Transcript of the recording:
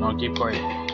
老鸡块。